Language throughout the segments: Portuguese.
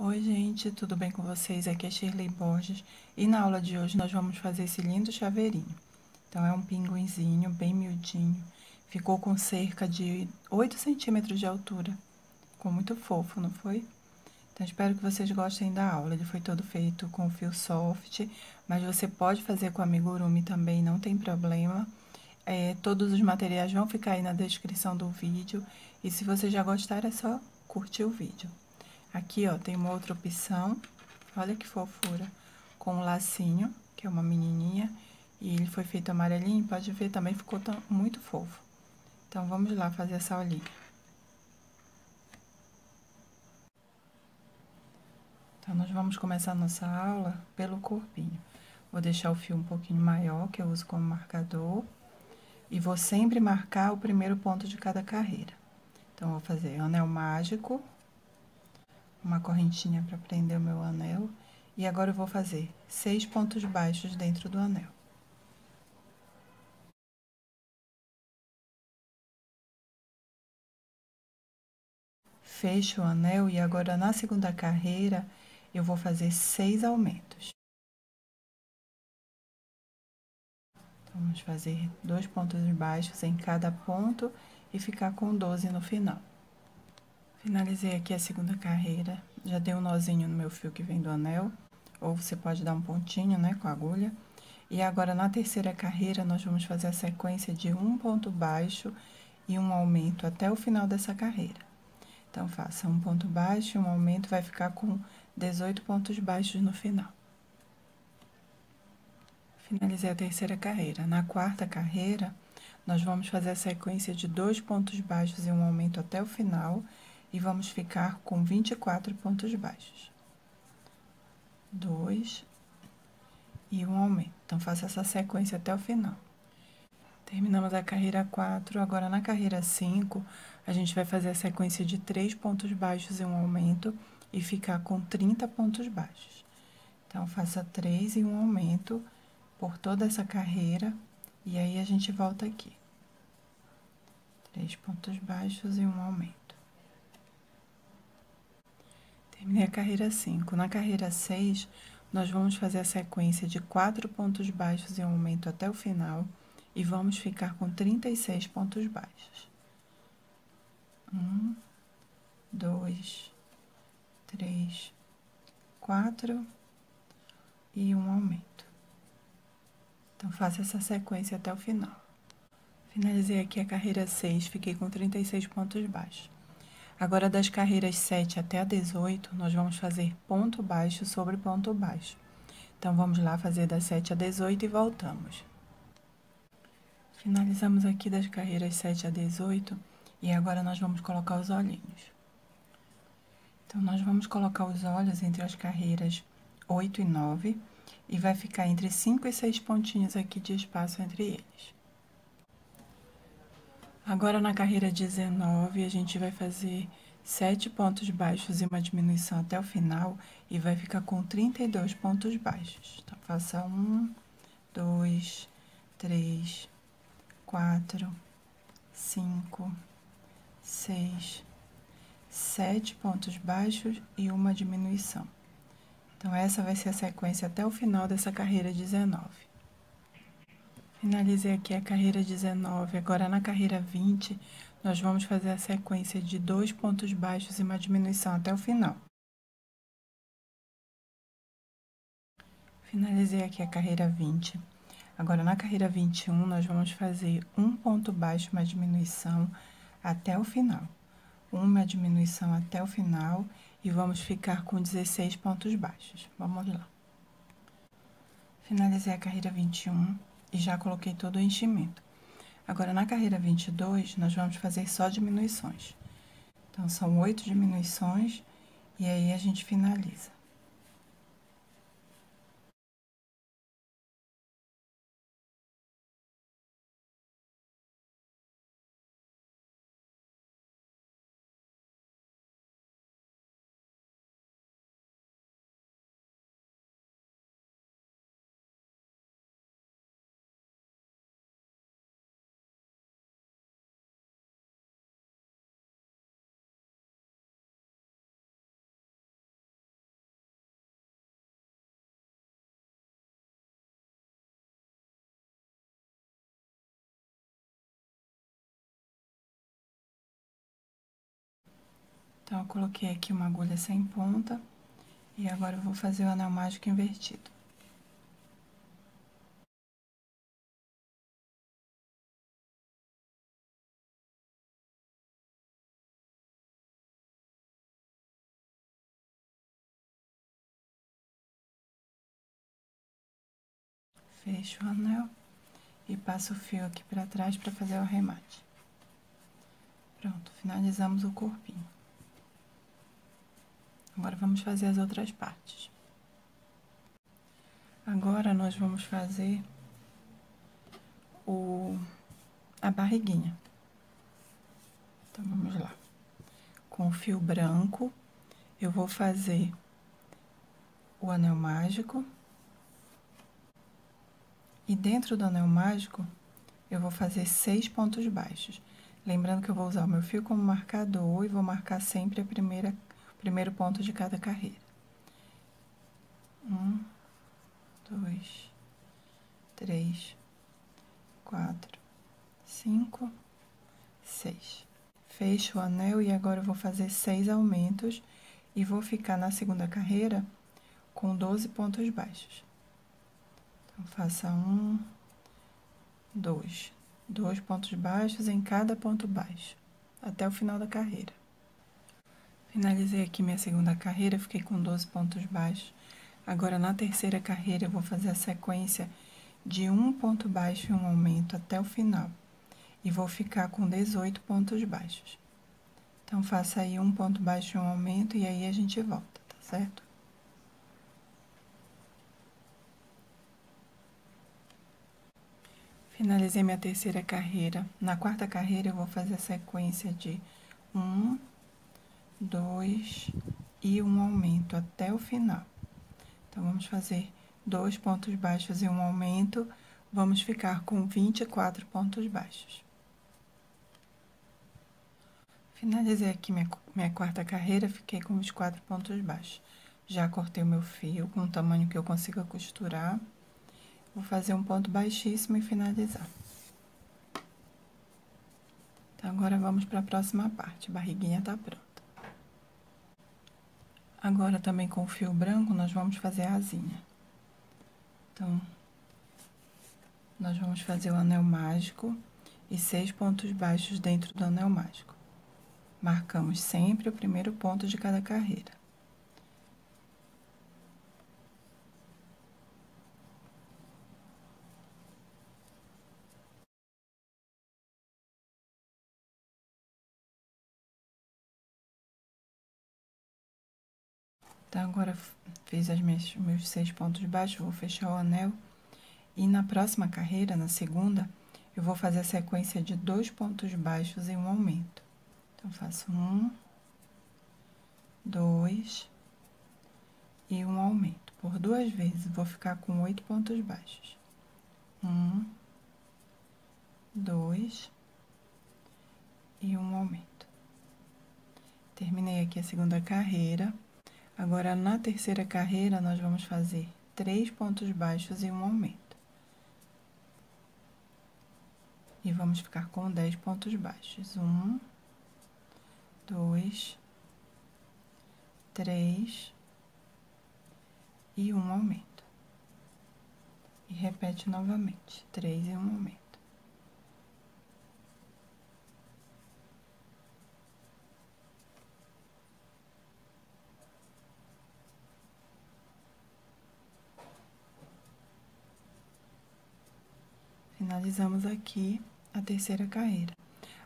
Oi, gente, tudo bem com vocês? Aqui é Shirley Borges e na aula de hoje nós vamos fazer esse lindo chaveirinho. Então, é um pinguinzinho bem miudinho, ficou com cerca de 8 centímetros de altura, ficou muito fofo, não foi? Então, espero que vocês gostem da aula, ele foi todo feito com fio soft, mas você pode fazer com amigurumi também, não tem problema. É, todos os materiais vão ficar aí na descrição do vídeo e se você já gostar é só curtir o vídeo. Aqui, ó, tem uma outra opção, olha que fofura, com um lacinho, que é uma menininha, e ele foi feito amarelinho, pode ver, também ficou tão, muito fofo. Então, vamos lá fazer essa olhinha. Então, nós vamos começar nossa aula pelo corpinho. Vou deixar o fio um pouquinho maior, que eu uso como marcador, e vou sempre marcar o primeiro ponto de cada carreira. Então, vou fazer anel mágico, uma correntinha para prender o meu anel. E agora eu vou fazer seis pontos baixos dentro do anel. Fecho o anel e agora na segunda carreira eu vou fazer seis aumentos. Vamos fazer dois pontos baixos em cada ponto e ficar com 12 no final. Finalizei aqui a segunda carreira, já dei um nozinho no meu fio que vem do anel, ou você pode dar um pontinho, né, com a agulha. E agora, na terceira carreira, nós vamos fazer a sequência de um ponto baixo e um aumento até o final dessa carreira. Então, faça um ponto baixo e um aumento, vai ficar com 18 pontos baixos no final. Finalizei a terceira carreira. Na quarta carreira, nós vamos fazer a sequência de dois pontos baixos e um aumento até o final e vamos ficar com 24 pontos baixos. Dois e um aumento. Então, faça essa sequência até o final. Terminamos a carreira 4, agora na carreira 5, a gente vai fazer a sequência de três pontos baixos e um aumento e ficar com 30 pontos baixos. Então, faça três e um aumento por toda essa carreira e aí a gente volta aqui. Três pontos baixos e um aumento. Terminei a carreira 5. Na carreira 6, nós vamos fazer a sequência de quatro pontos baixos e um aumento até o final e vamos ficar com 36 pontos baixos. Um, dois, três, quatro e um aumento. Então, faça essa sequência até o final. Finalizei aqui a carreira 6, fiquei com 36 pontos baixos. Agora, das carreiras 7 até a 18, nós vamos fazer ponto baixo sobre ponto baixo. Então, vamos lá fazer das 7 a 18 e voltamos. Finalizamos aqui das carreiras 7 a 18 e agora nós vamos colocar os olhinhos. Então, nós vamos colocar os olhos entre as carreiras 8 e 9 e vai ficar entre 5 e 6 pontinhos aqui de espaço entre eles. Agora, na carreira 19, a gente vai fazer sete pontos baixos e uma diminuição até o final e vai ficar com 32 pontos baixos. Então, faça um, dois, três, quatro, cinco, seis, sete pontos baixos e uma diminuição. Então, essa vai ser a sequência até o final dessa carreira 19. Finalizei aqui a carreira 19. Agora, na carreira 20, nós vamos fazer a sequência de dois pontos baixos e uma diminuição até o final. Finalizei aqui a carreira 20. Agora, na carreira 21, nós vamos fazer um ponto baixo, uma diminuição até o final. Uma diminuição até o final e vamos ficar com 16 pontos baixos. Vamos lá. Finalizei a carreira 21 e já coloquei todo o enchimento. Agora, na carreira 22, nós vamos fazer só diminuições. Então, são oito diminuições e aí a gente finaliza. Então, eu coloquei aqui uma agulha sem ponta e agora eu vou fazer o anel mágico invertido. Fecho o anel e passo o fio aqui para trás para fazer o arremate. Pronto, finalizamos o corpinho. Agora vamos fazer as outras partes. Agora nós vamos fazer o a barriguinha. Então vamos lá. Com o fio branco, eu vou fazer o anel mágico. E dentro do anel mágico, eu vou fazer seis pontos baixos. Lembrando que eu vou usar o meu fio como marcador e vou marcar sempre a primeira, primeiro ponto de cada carreira. Um, dois, três, quatro, cinco, seis. Fecho o anel e agora eu vou fazer seis aumentos e vou ficar na segunda carreira com 12 pontos baixos. Então, faça um, dois, dois pontos baixos em cada ponto baixo, até o final da carreira. Finalizei aqui minha segunda carreira, fiquei com 12 pontos baixos. Agora, na terceira carreira, eu vou fazer a sequência de um ponto baixo e um aumento até o final. E vou ficar com 18 pontos baixos. Então, faça aí um ponto baixo e um aumento, e aí a gente volta, tá certo? Finalizei minha terceira carreira. Na quarta carreira, eu vou fazer a sequência de um, dois e um aumento até o final. Então, vamos fazer dois pontos baixos e um aumento. Vamos ficar com 24 pontos baixos. Finalizei aqui minha, minha quarta carreira, fiquei com 24 pontos baixos. Já cortei o meu fio com o tamanho que eu consiga costurar. Vou fazer um ponto baixíssimo e finalizar. Então, agora vamos para a próxima parte. A barriguinha tá pronta. Agora, também com o fio branco, nós vamos fazer a asinha. Então, nós vamos fazer o anel mágico e seis pontos baixos dentro do anel mágico. Marcamos sempre o primeiro ponto de cada carreira. Então, agora fiz as minhas, meus seis pontos baixos, vou fechar o anel. E na próxima carreira, na segunda, eu vou fazer a sequência de dois pontos baixos e um aumento. Então, faço um, dois e um aumento. Por duas vezes, vou ficar com oito pontos baixos. Um, dois e um aumento. Terminei aqui a segunda carreira. Agora, na terceira carreira, nós vamos fazer três pontos baixos e um aumento. E vamos ficar com dez pontos baixos. Um, dois, três e um aumento. E repete novamente, três e um aumento. Finalizamos aqui a terceira carreira.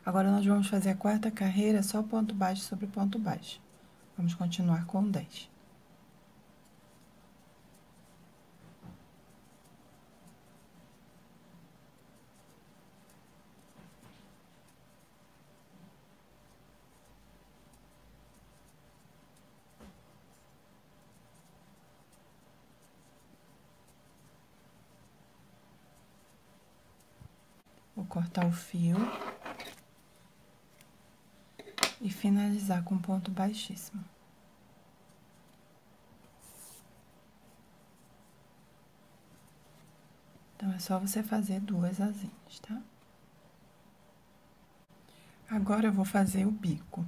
Agora, nós vamos fazer a quarta carreira só ponto baixo sobre ponto baixo. Vamos continuar com 10. Vou cortar o fio e finalizar com ponto baixíssimo. Então, é só você fazer duas asinhas, tá? Agora, eu vou fazer o bico.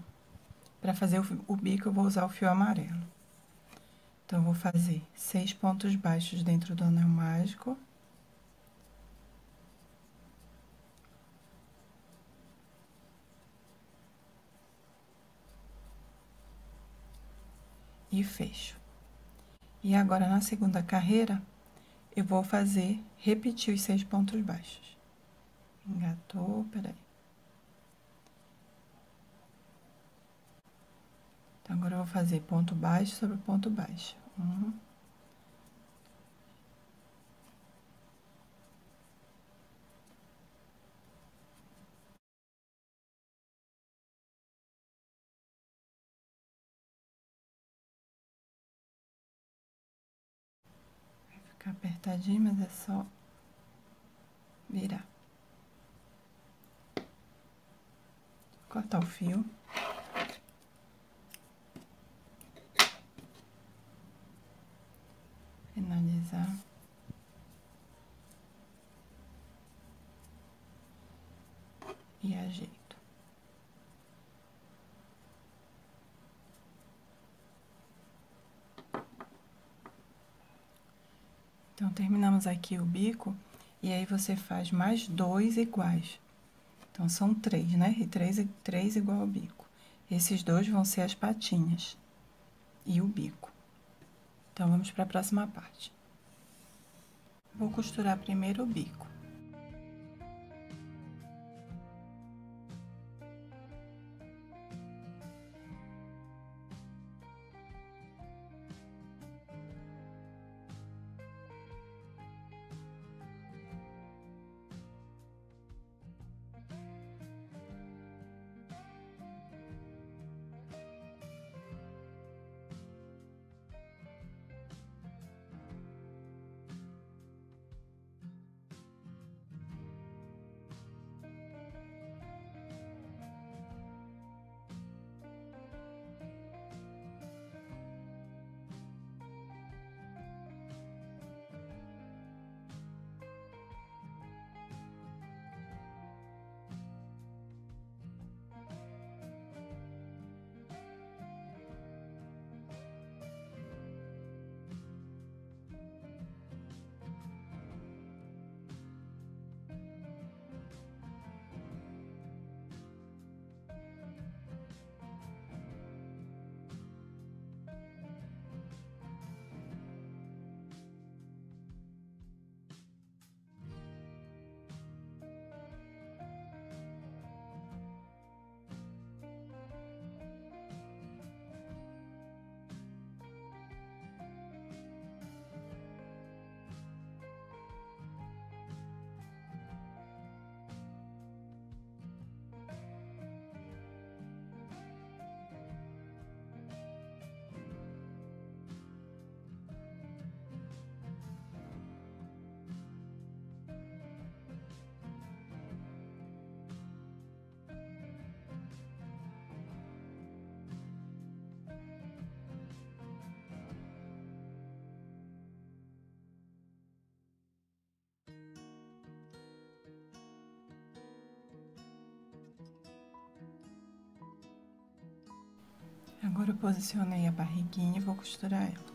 Para fazer o, o bico, eu vou usar o fio amarelo. Então, eu vou fazer seis pontos baixos dentro do anel mágico. E fecho. E agora, na segunda carreira, eu vou fazer, repetir os seis pontos baixos. Engatou, peraí. Então, agora eu vou fazer ponto baixo sobre ponto baixo. Um. Vai ficar apertadinho, mas é só virar. Cortar o fio. finalizar. E ajeito. Então, terminamos aqui o bico, e aí você faz mais dois iguais. Então, são três, né? E três, três igual ao bico. Esses dois vão ser as patinhas e o bico. Então, vamos para a próxima parte. Vou costurar primeiro o bico. Agora eu posicionei a barriguinha e vou costurar ela.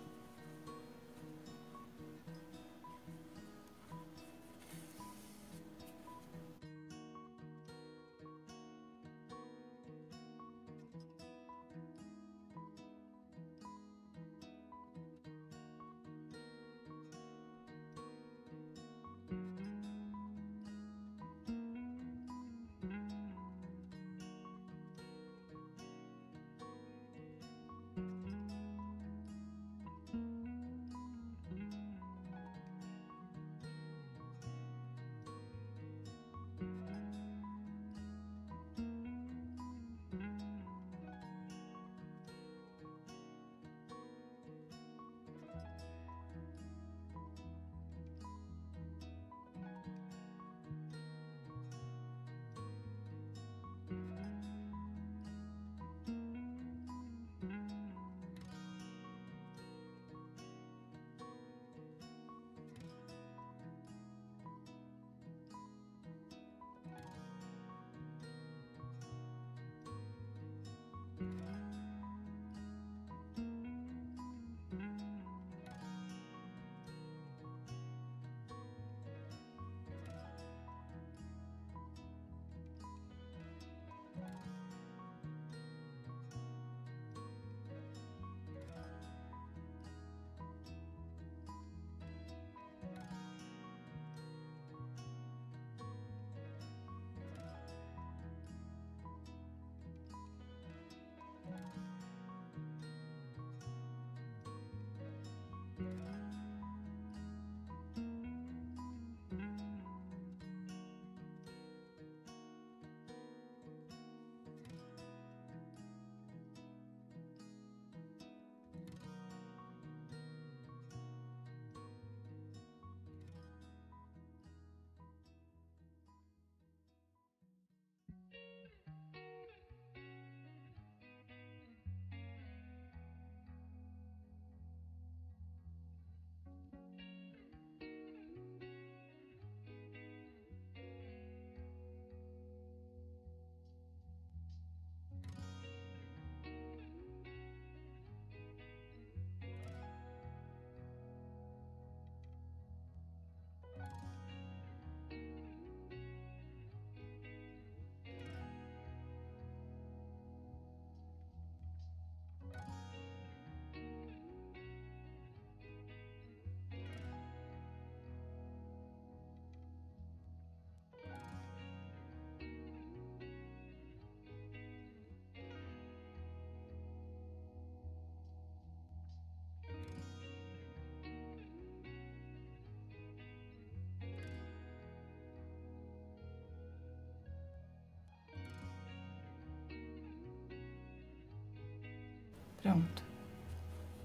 Pronto.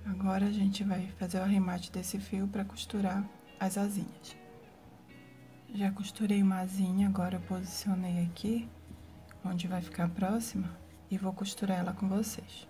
Agora a gente vai fazer o arremate desse fio para costurar as asinhas. Já costurei uma asinha, agora eu posicionei aqui, onde vai ficar próxima, e vou costurar ela com vocês.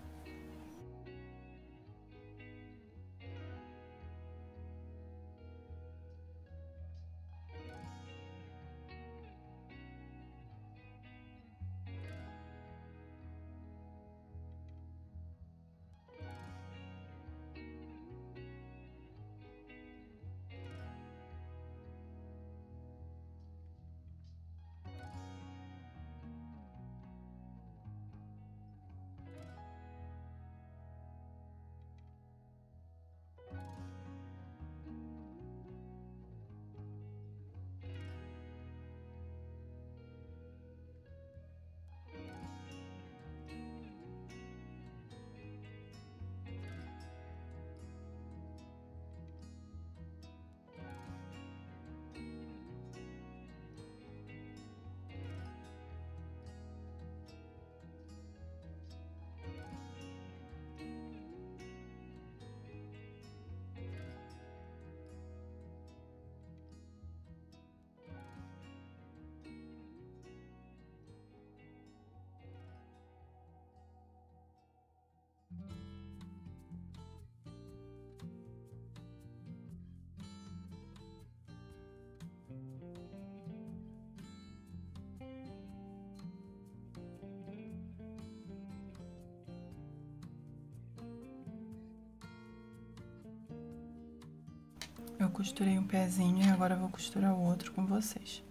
Costurei um pezinho e agora vou costurar o outro com vocês.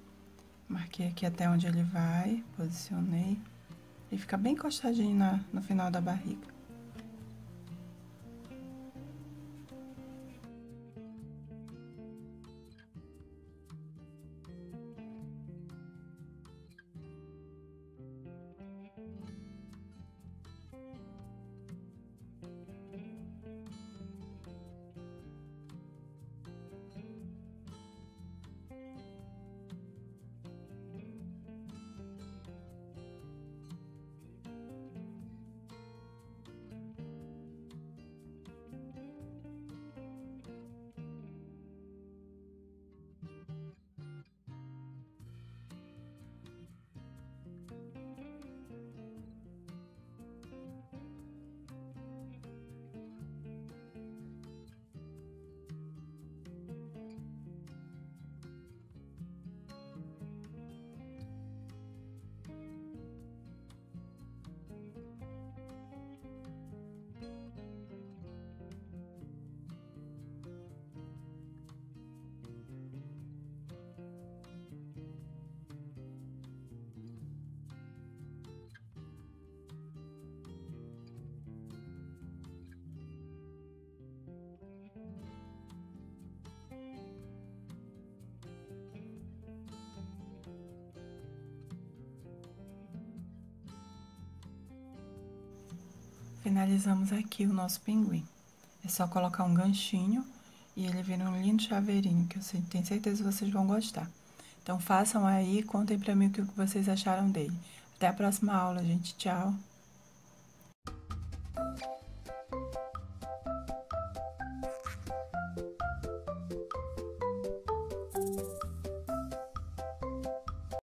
Marquei aqui até onde ele vai, posicionei. E fica bem encostadinho na, no final da barriga. Finalizamos aqui o nosso pinguim. É só colocar um ganchinho e ele vira um lindo chaveirinho, que eu tenho certeza que vocês vão gostar. Então, façam aí, contem pra mim o que vocês acharam dele. Até a próxima aula, gente. Tchau!